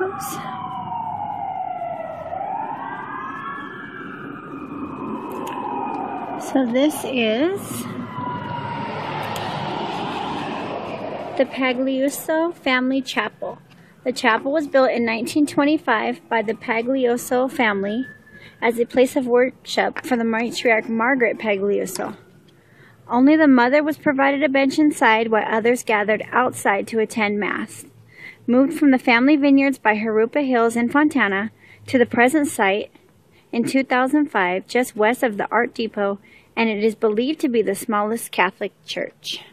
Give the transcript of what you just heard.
Oops. So this is the Pagliuso Family Chapel. The chapel was built in 1925 by the Pagliuso family as a place of worship for the matriarch Margaret Pagliuso. Only the mother was provided a bench inside while others gathered outside to attend Mass. Moved from the family vineyards by Jurupa Hills in Fontana to the present site in 2005, just west of the Art Depot, and it is believed to be the smallest Catholic church.